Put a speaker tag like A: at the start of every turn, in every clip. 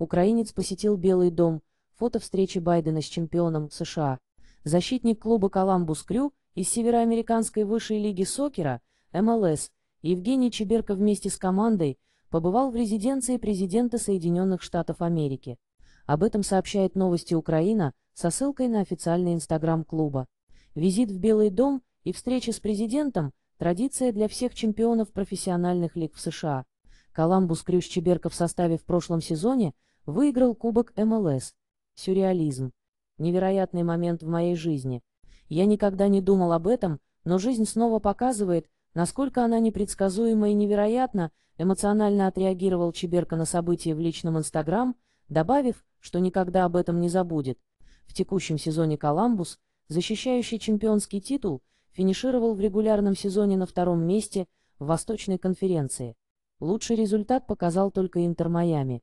A: Украинец посетил Белый дом. Фото встречи Байдена с чемпионом США. Защитник клуба «Коламбус Крю» из Североамериканской высшей лиги сокера МЛС Евгений Чеберко вместе с командой побывал в резиденции президента Соединенных Штатов Америки. Об этом сообщает новости Украина со ссылкой на официальный инстаграм клуба. Визит в Белый дом и встреча с президентом – традиция для всех чемпионов профессиональных лиг в США. Коламбус Крюш в составе в прошлом сезоне выиграл Кубок МЛС. Сюрреализм. Невероятный момент в моей жизни. Я никогда не думал об этом, но жизнь снова показывает, насколько она непредсказуема и невероятна, эмоционально отреагировал Чеберка на события в личном Инстаграм, добавив, что никогда об этом не забудет. В текущем сезоне «Коламбус», защищающий чемпионский титул, финишировал в регулярном сезоне на втором месте в Восточной конференции. Лучший результат показал только Интер Майами.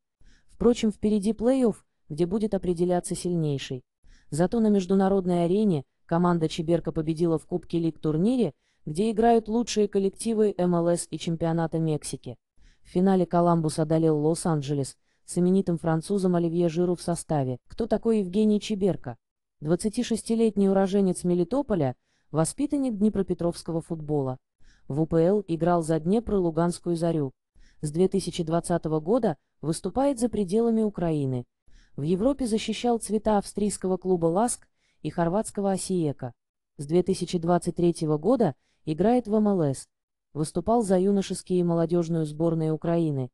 A: Впрочем, впереди плей-офф, где будет определяться сильнейший. Зато на международной арене команда Чеберка победила в Кубке Лиг турнире, где играют лучшие коллективы МЛС и чемпионата Мексики. В финале Коламбус одолел Лос-Анджелес с именитым французом Оливье Жиру в составе. Кто такой Евгений Чеберка? 26-летний уроженец Мелитополя, воспитанник Днепропетровского футбола. В УПЛ играл за Днепр и Луганскую Зарю. С 2020 года выступает за пределами Украины. В Европе защищал цвета австрийского клуба «Ласк» и хорватского «Осиека». С 2023 года играет в МЛС. Выступал за юношеские и молодежную сборные Украины.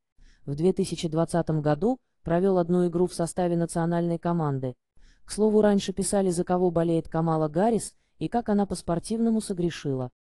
A: В 2020 году провел одну игру в составе национальной команды. К слову, раньше писали, за кого болеет Камала Гаррис и как она по-спортивному согрешила.